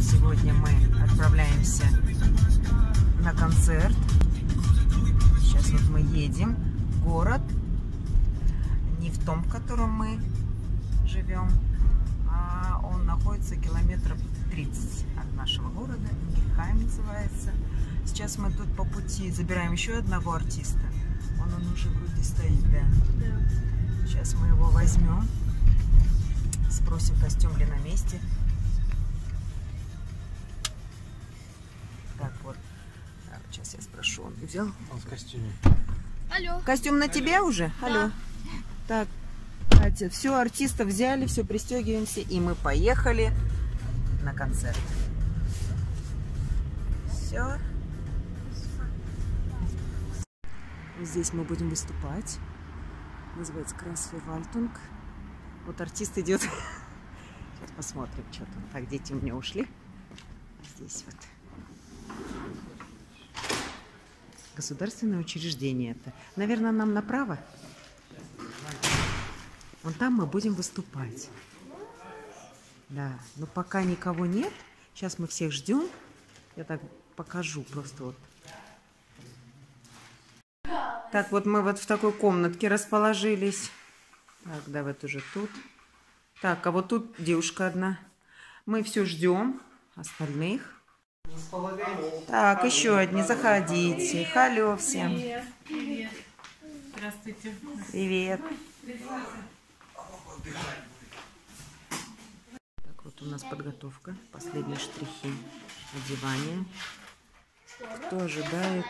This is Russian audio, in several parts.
Сегодня мы отправляемся на концерт. Сейчас вот мы едем в город. Не в том, в котором мы живем, а он находится километров 30 от нашего города. Ингельхайм называется. Сейчас мы тут по пути забираем еще одного артиста. Он, он уже вроде стоит, да? Да. Сейчас мы его возьмем. Спросим, костюм ли на месте. Взял? Он в костюме. Алло. Костюм на тебе уже? Да. Алло. Так, Катя, все, артистов взяли, все, пристегиваемся, и мы поехали на концерт. Все. Здесь мы будем выступать. Называется Красфевальтунг. Вот артист идет. Сейчас посмотрим, что там. Так, дети у меня ушли. Здесь вот. Государственное учреждение это. Наверное, нам направо. Вон там мы будем выступать. Да, но пока никого нет. Сейчас мы всех ждем. Я так покажу просто вот. Так, вот мы вот в такой комнатке расположились. Так, да, вот уже тут. Так, а вот тут девушка одна. Мы все ждем остальных. Так, еще одни, заходите. Халё всем. Привет. Здравствуйте. Так, вот у нас подготовка, последние штрихи одевания. Кто ожидает?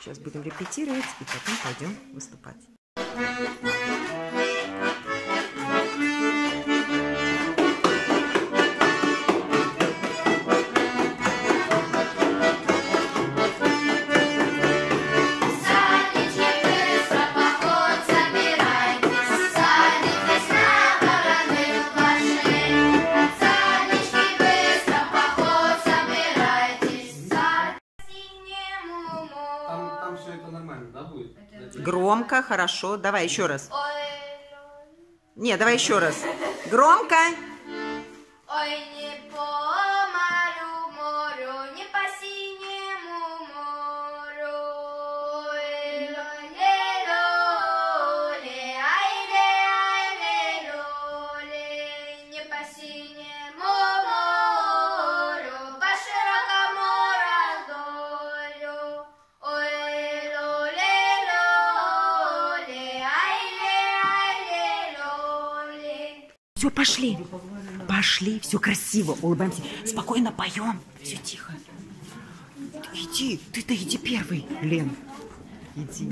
Сейчас будем репетировать и потом пойдем выступать. Хорошо. Давай еще раз. Не, давай еще раз. Громко. Все, пошли. Пошли, все красиво, улыбаемся. Спокойно поем. Все тихо. Иди, ты-то иди первый, Лен. Иди.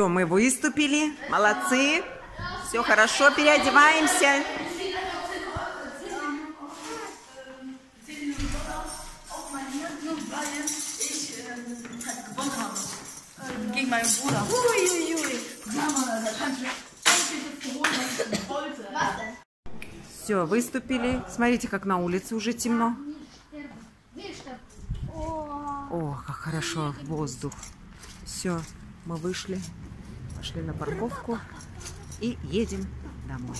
Все, мы выступили. Молодцы. Все хорошо, переодеваемся. Все, выступили. Смотрите, как на улице уже темно. О, как хорошо воздух. Все, мы вышли, пошли на парковку и едем домой.